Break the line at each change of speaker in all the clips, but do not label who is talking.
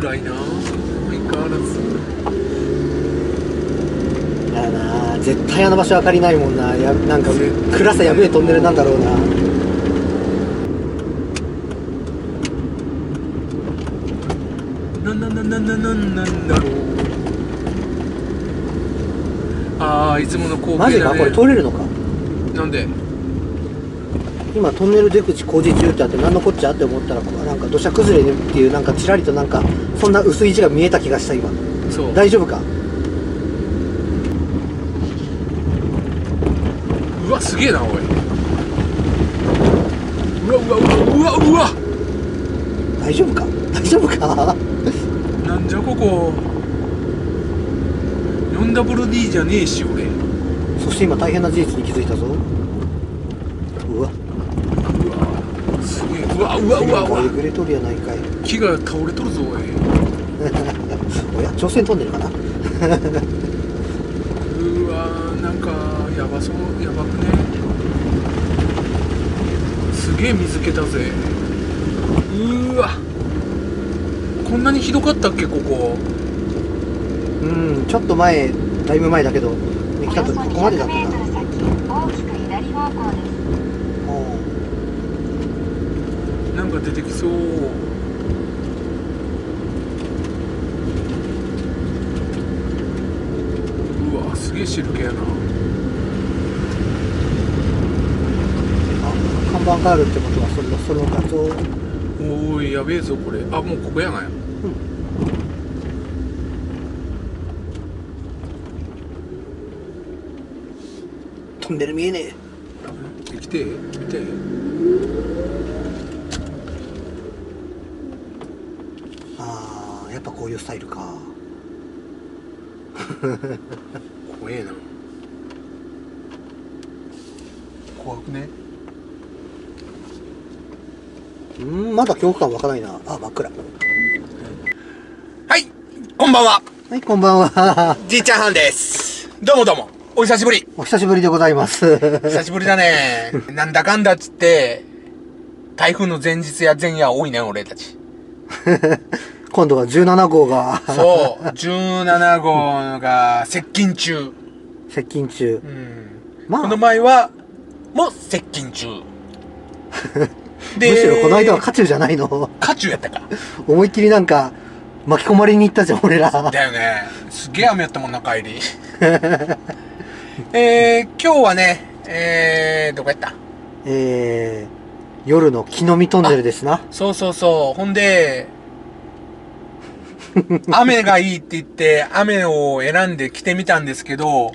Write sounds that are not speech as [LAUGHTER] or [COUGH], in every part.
暗いな。相変わらず。
だよな絶対あの場所明かりないもんな。やなんか暗さやべえトンネルなんだろうな。
なんなんなんなんなんなんなんだろう。ああいつもの光景だ、ね、
マジか？これ通れるのか？
なんで？
今トンネル出口工事中ってあって何のこっちゃって思ったらなんか土砂崩れっていうなんかちらりとなんかそんな薄い字が見えた気がした今。
そう。
大丈夫か？
うわすげえなおい。うわうわうわうわ。うわ
大丈夫か？[LAUGHS] 大丈夫か？
なんじゃここ。4WD じゃねえし俺。
そして今大変な事実に気づいたぞうわ
すげえうわうわうわうわ。
えぐれとるやないかい。
木が倒れとるぞおい。[LAUGHS]
おや朝鮮トンネルかな。
うわなんかやばそうやばくね。すげえ水気だぜ。うわ。こんなにひどかったっけここ。
うんちょっと前だいぶ前だけどね来た時ここまでだったな。
大きく左方向です
お
なんか出てきそう。うわすげえ汁気やな。
あ看板があるってことはそれのその画像
おーいやべえぞこれ。あもうここやがや
トンネル見えねえ
来て来て
あーやっぱこういうスタイルか。[LAUGHS]
怖えな。怖くね？
うんまだ恐怖感湧かないな。あ真っ暗。
はいこんばんは。
はいこんばんは。
じいちゃんはんです。どうもどうも。お久しぶり。
お久しぶりでございます。
久しぶりだね。[LAUGHS] なんだかんだっつって台風の前日や前夜多いね俺たち [LAUGHS]
今度は17号が。
そう17号が接近中。
接近中。
うん。
まあ。
この前はもう接近中。[LAUGHS]
むしろこの間は渦中じゃないの。
渦中やったか。
思いっきりなんか巻き込まれに行ったじゃん俺ら。
だよね。すげえ雨やったもんな帰り。えー、今日はねえー、どこやった？
えー、夜の木の実トンネルですな。
そうそうそう。ほんで [LAUGHS] 雨がいいって言って雨を選んで来てみたんですけど。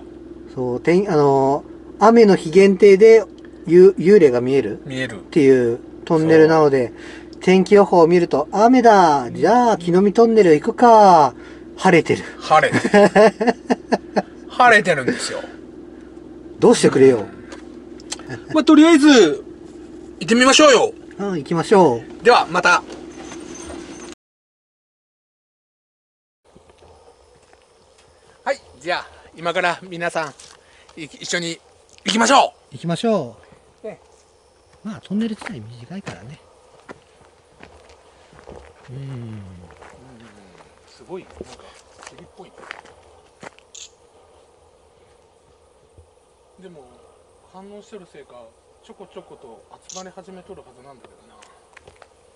そう天あのー雨の日限定で幽幽霊が見える
見える。
っていうトンネルなので天気予報を見ると雨だじゃあ木の実トンネル行くか晴れてる。
晴れ [LAUGHS] 晴れてるんですよ。
どうしてくれよ。
まあ、とりあえず行ってみましょうよ。
うん行きましょう。
ではまたはいじゃあ今から皆さんい一緒に行きましょ
行きましょう、
ね
まあトンネル自体短いからね。うん。
うすごいなんか霧っぽいでも反応してるせいかちょこちょこと集まり始めとるはずなんだけどな。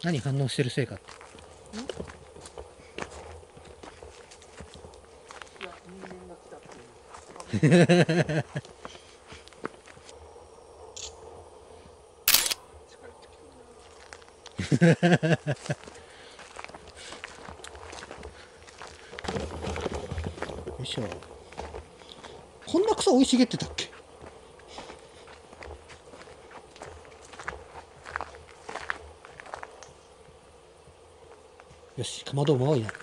何反応してるせいかって
いや人間が来たっていう近寄ってきてる
よいしょ。こんな草生い茂ってたっけ？よしかまども多いな
ちょっ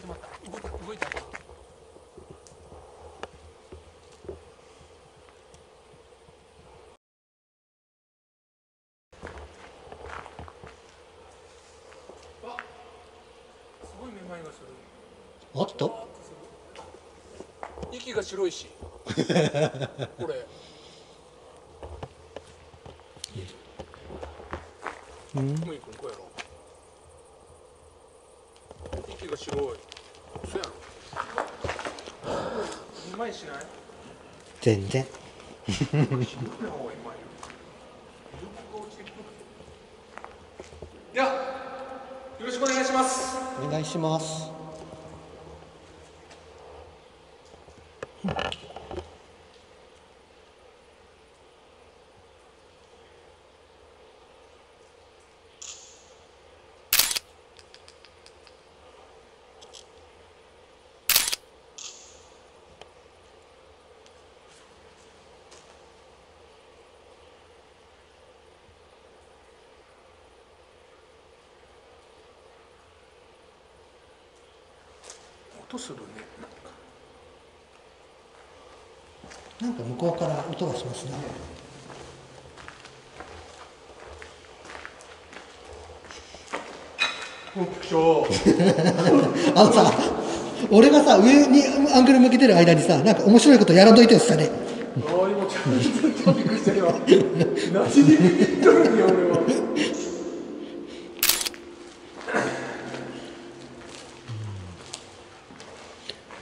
と待った動いた動いたあすごいめまいがする
おっと
息が白いし。これ。
うん
むいくんこうやろ。息が白い。そやろ。うまいしない？
全然。[LAUGHS]
ではよろしくお願いします。
お願いします
音するね。
なんか向こうから音がしますね。[LAUGHS] あのさ俺がさ上にアングル向けてる間にさなんか面白いことやらんといてよ下で
ああ今ちょっとびっくりしたよ何でビビっとるんや俺は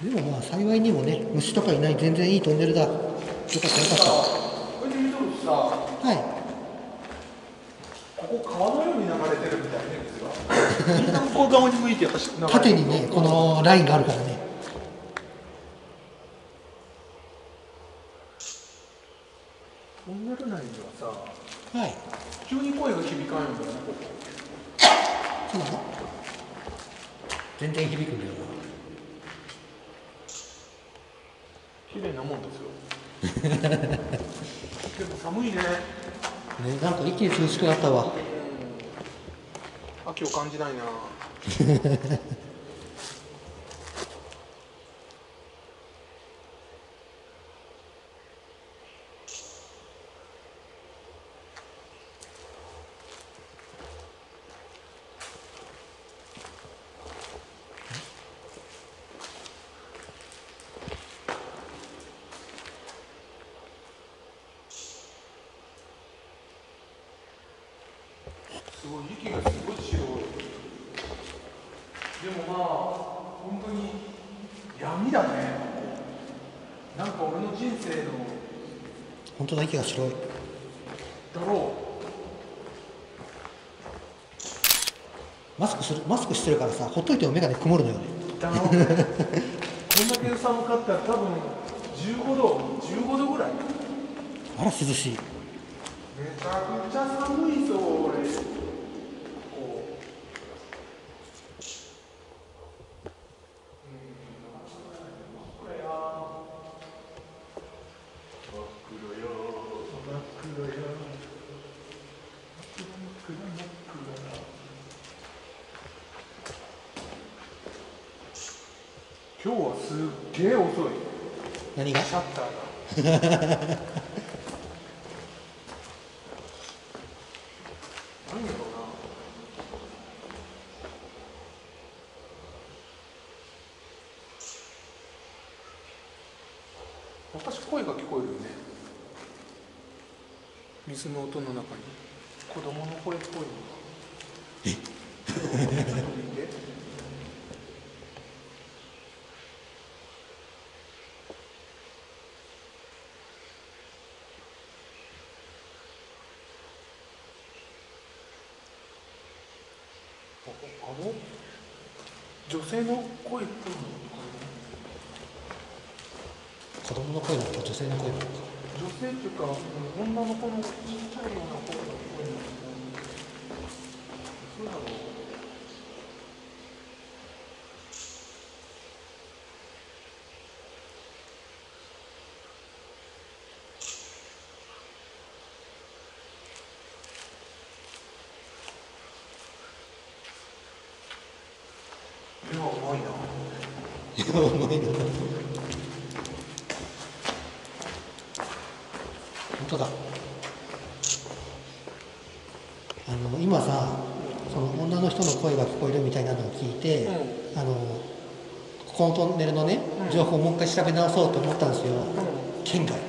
でもまあ幸いにもね虫とかいない全然いいトンネルだ。よかったよかっ
これで見とるとさ
たはい。
ここ川のように流れてるみたいね水がこう側に向いて
縦にねこのラインがあるからね。
トンネル内にはさ
はい。
急に声が響かんようだよねここ。
そうなの？全然響くんだよ
綺麗なもんですよ。[LAUGHS] でも寒いね。
ねなんか一気に涼しくなったわ。
秋を感じないな [LAUGHS] すごい息がすごい白いでもまあ本当に闇だねなんか俺の人生の
本当だ息が白い。
だろ
マスクするマスクしてるからさほっといても目がね曇るのよね。
うだろう。ねこんだけ寒かったら多分15度15度ぐらい。め
あら涼しい。
ちゃくちゃ寒いぞ俺こう今日はすっげえ遅い。
何が？
シャッターが。[LAUGHS] 何やろうな。私声が聞こえるよね。水の音の中に。子供の声っぽいの。が [LAUGHS] えちょっと見てああの女性の声っていうのは
子供の声なのか女性の声な？のか
女性っていうか女の子のちっちゃいような声が聞こえるのそうだろういやうまいな
重いな本当だ。あの今さその女の人の声が聞こえるみたいなのを聞いて、あのここのトンネルのね情報をもう一回調べ直そうと思ったんですよ、県外。
い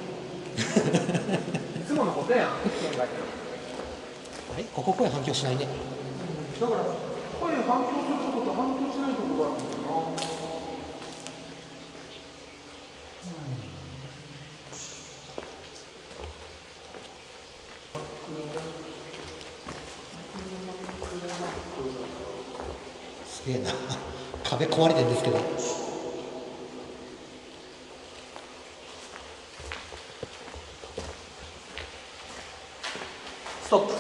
つものことやん県外
あれ？ここ声反響しないね。
だから声反響するとこと反響しないとこがあるんだよな
すげえな。壁壊れてるんですけど。
ストップ。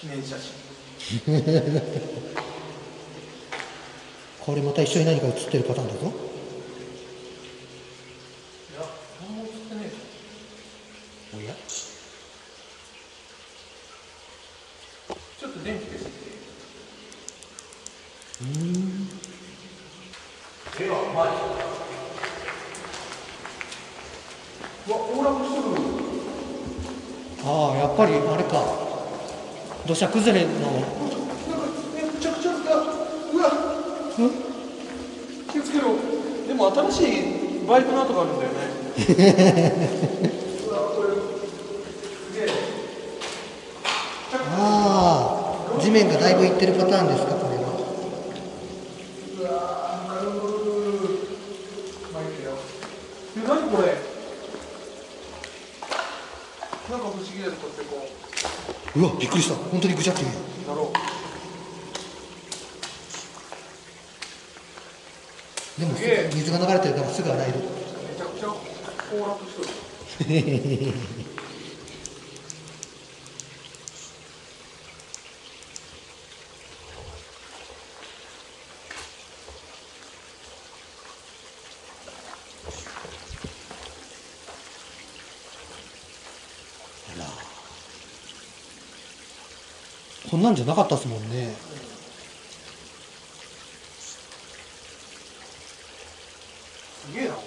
記念写真。
これまた一緒に何か写ってるパターンだぞ。
いや何も映ってねえ
おや？
ちょっと電気消して
うん。
では
ああやっぱりあれか。土砂崩れの
なんかめちゃくちゃうわ気をつけろでも新しいバイクの跡があるんだよね。
ああ地面がだいぶいってるパターンですかこれは。
え何これ？なんか不思議こってこ
う。わびっくりした。本当にぐちゃって言う
うだろ
でも
すげえ
水が流れてるからすぐ洗える。こんなんじゃなかったですもんね
すげえなこ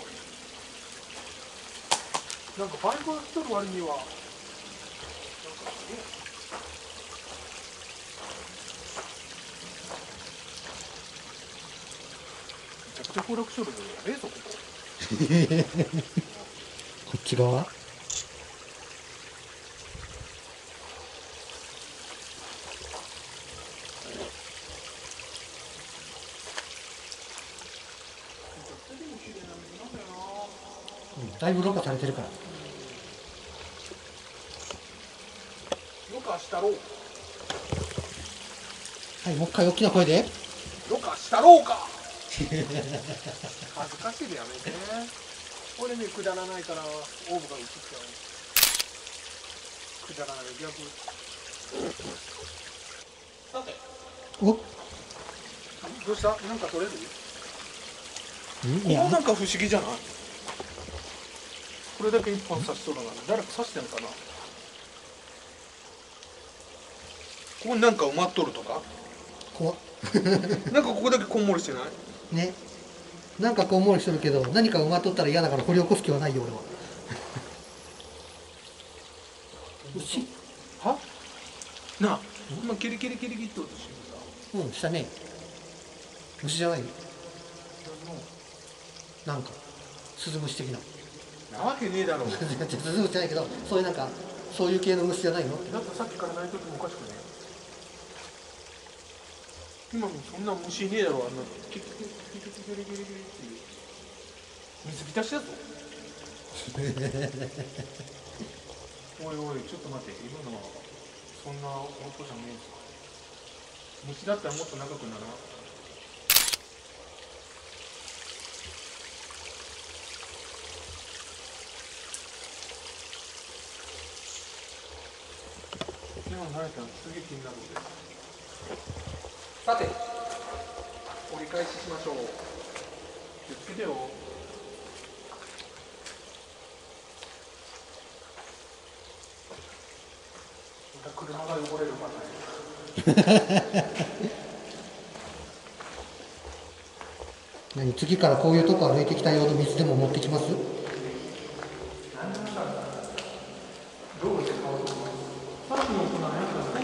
れなんかバイクが来とる割には。なんかすげえめちゃくちゃ崩落しとるけどえそこ
こ。[LAUGHS] っち側？うんだいぶろ過されてるから
ろう。
はいもう一回大きな声で。
ろ過したろうか。[LAUGHS] 恥ずかしいでやめて。これねくだらないからオーブが映っちゃうくだらない。逆さて
お。
どうした？なんか取れる？ここなんか不思議じゃない？これだけ一本刺しとるのに誰か刺してんかな？ここになんか埋まっとるとか？
怖っ。
なんかここだけこんもりしてない
ね。なんかこう思うしてるけど何か埋まっとったら嫌だから掘り起こす気はないよ俺は。[LAUGHS] 牛？
は？なあ今キリキリキリキリって音してる
うんしたね。虫じゃない
さ
なんかスズムシ的な。
なわけねえだろ。
スズムシじゃないけどそういうなんかそういう系の虫じゃないの？
だってさっきから泣いとってもおかしくねえ？今もそんな虫いねえだろあんなキリキリキリキリキリキリキリっていう水浸しだぞおいおいちょっと待って今のはそんな音じゃねえぞ虫だったらもっと長くなら今の慣れたらすげえ気になるんでさて折り返ししましょう。気をつけてよまた車が汚れるパターン
何次からこういうとこ歩いてきたような水でも持ってきます
どうして買おうと思いますさっきのそんなね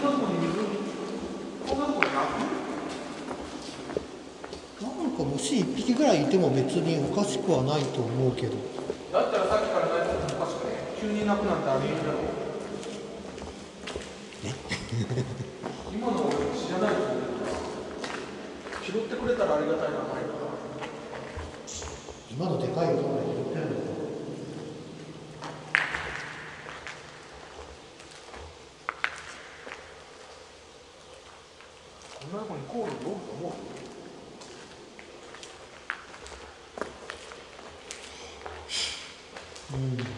こんなとこに水こんなとこにある
なんか虫一匹ぐらいいても別におかしくはないと思うけど。
だったらさっきからないとおかしくね急になくなってありえるだろ今の俺も知らないと思う拾ってくれたらありがたいな
今のでかい音が拾ってるの？か
こんなとこにコールを呼ぶと思う Mm.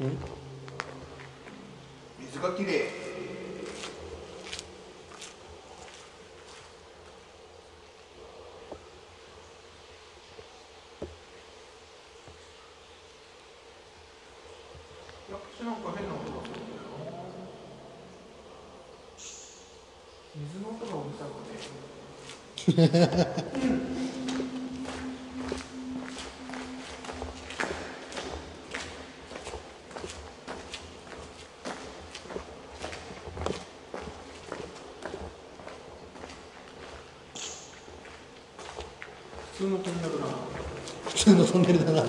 水がきれいいや口なんか変な音がするんだよな水の音がうるさくね普通のトンネルだな
普通のトンネルだなわ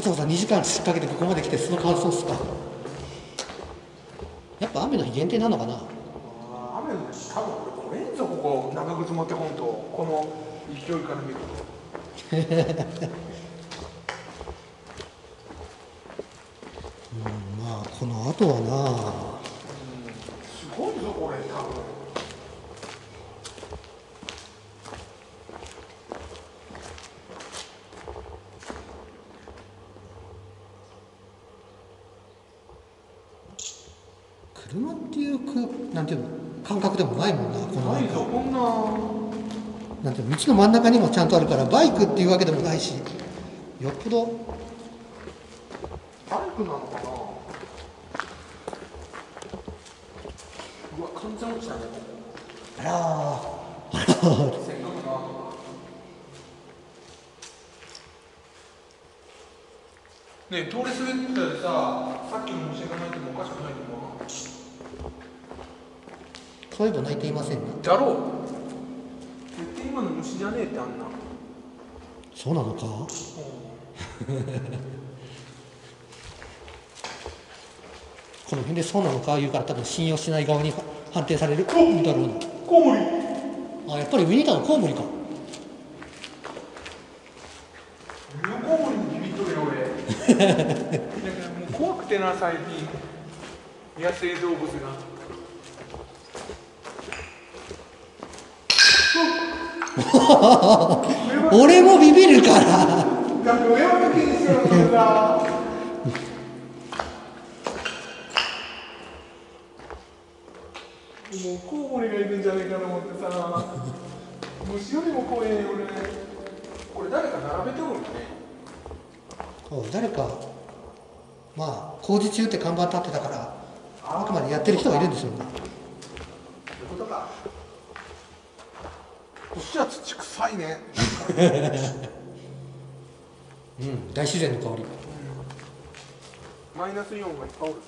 ざわざ2時間かけてここまで来てその感想っすか？やっぱ雨の日限定なのかな？
雨の日多分これごめんぞここ長靴持ってこんとこの勢いから見ると。[LAUGHS]
うんまあこの後は
すごいぞこれ多分
な車っていうくなんていうの感覚でもないもんなこの
ないぞこんな
なんていうの真ん中にもちゃんとあるからバイクっていうわけでもないしよっぽど。
バイクなのかなうわ完全落ちたね
あらー。あら
ねえ通り過ぎてたでささっきの虫が鳴いてもおかしくないと思う。
そういえば泣いていませんな
だろうじゃねえってあんな。
そうなのか？この辺でそうなのか？言うから多分信用しない側に判定される。だろうな
コウモリ。
あやっぱりウィニターのコウモリか。
コウモリにビビっとるよ俺。[LAUGHS] 怖くてな最近。野生動物が [LAUGHS]
俺もビビるから。
もうコウモリがいるんじゃないかと思ってさ。虫よりも怖えよ俺これ誰か並べてるんだね
そう誰かまあ工事中って看板立ってたからあくまでやってる人がいるんですよ。ね
そういうことかこっちは土臭いね。[LAUGHS]
うん大自然の香り。
マイナスイオンがいっぱいおる